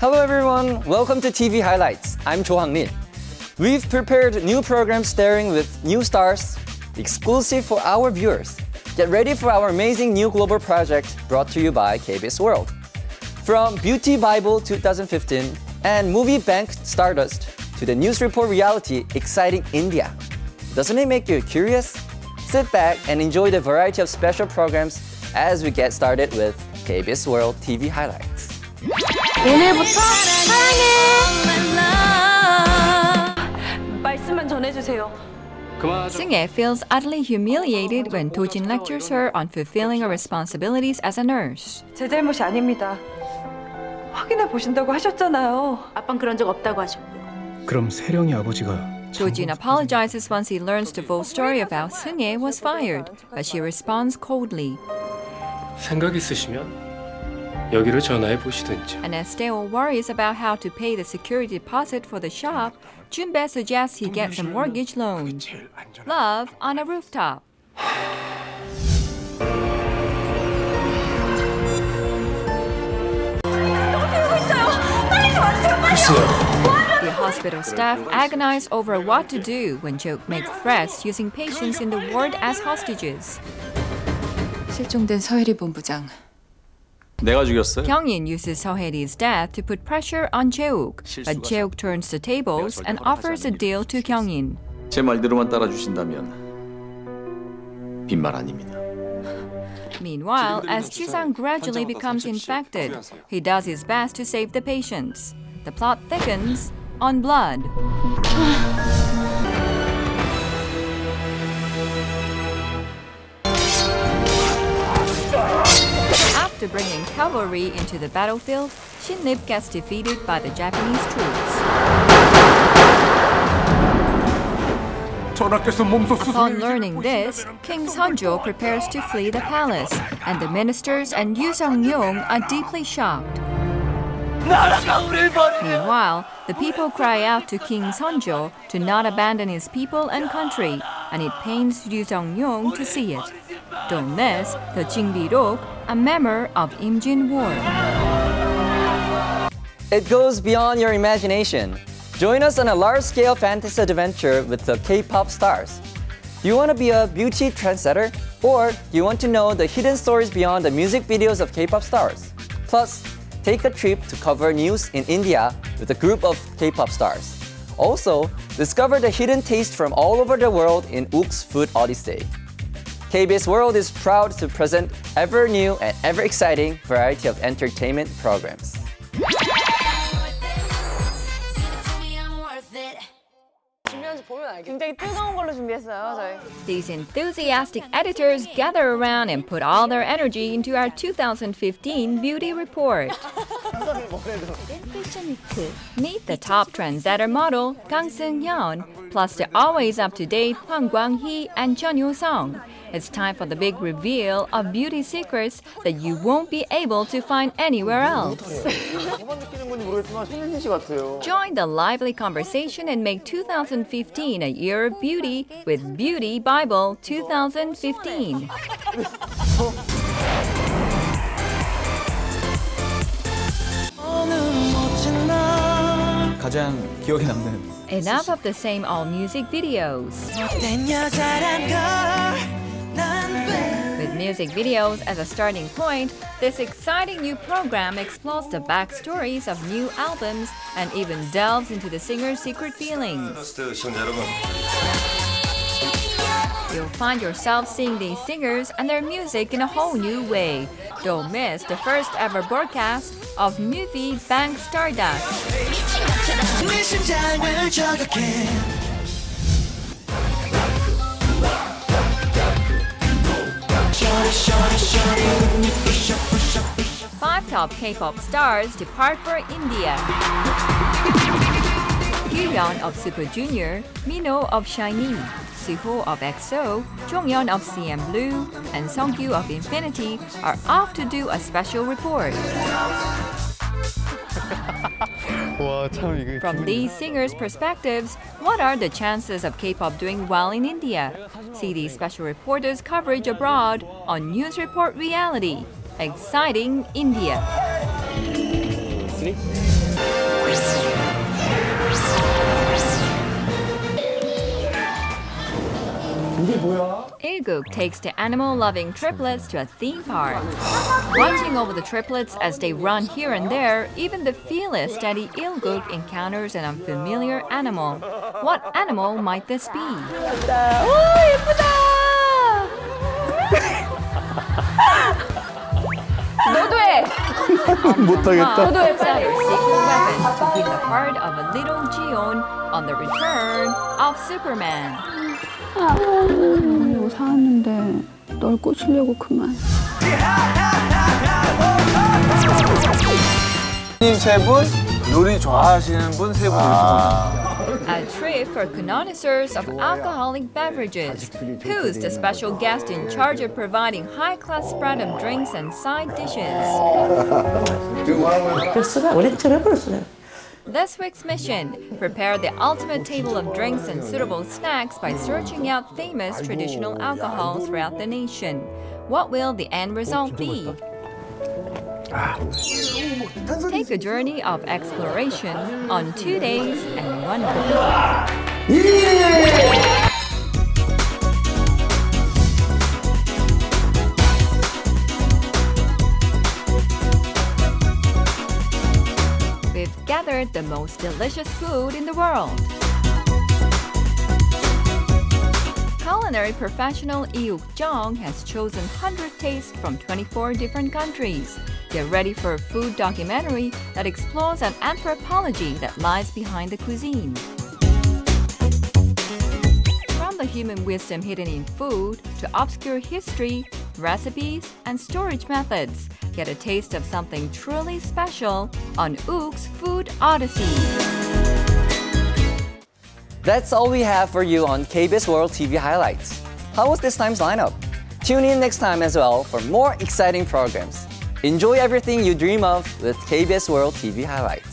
Hello everyone, welcome to TV Highlights. I'm Cho Hang-min. We've prepared new programs starring with new stars, exclusive for our viewers. Get ready for our amazing new global project brought to you by KBS World. From Beauty Bible 2015 and Movie Bank Stardust to the news report reality Exciting India. Doesn't it make you curious? Sit back and enjoy the variety of special programs as we get started with KBS World TV Highlights. 오늘부터 사랑해. 말씀만 전해주세요. Singe feels utterly humiliated when Dojin lectures her on fulfilling her responsibilities as a nurse. 제 잘못이 아닙니다. 확인해 보신다고 하셨잖아요. 아빤 그런 적 없다고 하셨고요. 그럼 세령이 아버지가 Dojin apologizes once he learns the full story of how Singe was fired, but she responds coldly. 생각 있으시면 여기로 전화해 보시든지. And as Deo worries about how to pay the security deposit for the shop, Junbe suggests he gets a mortgage loan. Love on a rooftop. The hospital staff agonize over what to do when Joke makes threats using patients in the ward as hostages. 실종된 서혜리 본부장 내가 죽였어요. Kyungin uses Sohaeri's death to put pressure on Cheok, but Cheok turns the tables and offers a deal to Kyungin. 제 말대로만 따라주신다면 빈말 아닙니다. Meanwhile, as Jisang gradually becomes infected, he does his best to save the patients. The plot thickens on blood. After bringing cavalry into the battlefield, Shinlip gets defeated by the Japanese troops. Upon learning this, King Seonjo prepares to flee the palace, and the ministers and Yu Seong-ryong are deeply shocked. Meanwhile, the people cry out to King Seonjo to not abandon his people and country, and it pains Yu Seong-ryong to see it. Don't miss the Jingbirok, a Memoir of Imjin War. It goes beyond your imagination. Join us on a large-scale fantasy adventure with the K-pop stars. Do you want to be a beauty trendsetter? Or do you want to know the hidden stories beyond the music videos of K-pop stars? Plus, take a trip to cover news in India with a group of K-pop stars. Also, discover the hidden taste from all over the world in Ook's Food Odyssey. KBS World is proud to present ever new and ever exciting variety of entertainment programs. These enthusiastic editors gather around and put all their energy into our 2015 beauty report. Meet the top trendsetter model Kang Seung-yeon, plus the always up-to-date Hwang Kwang-hee and Chun Yo-sung. It's time for the big reveal of beauty secrets that you won't be able to find anywhere else. Join the lively conversation and make 2015 a year of beauty with Beauty Bible 2015. 가장 기억에 남는 Enough of the same all music videos. With music videos as a starting point, this exciting new program explores the backstories of new albums and even delves into the singer's secret feelings. You'll find yourself seeing these singers and their music in a whole new way. Don't miss the first ever broadcast of movie Bank Stardust. Five top K-pop stars depart for India. Kyuhyun of Super Junior, Minho of SHINee, Suho of EXO, Jonghyun of CM Blue, and Sungkyu of INFINITE are off to do a special report. From these singers' perspectives, what are the chances of K-pop doing well in India? See these special reporters' coverage abroad on News Report Reality. Exciting India. Ilguk takes the animal-loving triplets to a theme park. Watching over the triplets as they run here and there, even the fearless daddy Ilguk encounters an unfamiliar animal. What animal might this be? 너도 해. 못하겠다. 너도 해. Secret weapon to win the heart of a little Gion on the return of Superman. 이거 사왔는데 널 꼬시려고 그만. 님 세 분, 요리 좋아하시는 분 세 분을 A trip for connoisseurs of alcoholic beverages. Who's the special guest in charge of providing high-class spread of drinks and side dishes? This week's mission prepare the ultimate table of drinks and suitable snacks by searching out famous traditional alcohols throughout the nation. What will the end result be? Take a journey of exploration on two days and one night. The most delicious food in the world. Culinary professional Lee Wook-jung has chosen 100 tastes from 24 different countries. Get ready for a food documentary that explores an anthropology that lies behind the cuisine. From the human wisdom hidden in food to obscure history, recipes, and storage methods, get a taste of something truly special on Ook's Food Odyssey. That's all we have for you on KBS World TV Highlights. How was this time's lineup? Tune in next time as well for more exciting programs. Enjoy everything you dream of with KBS World TV Highlights.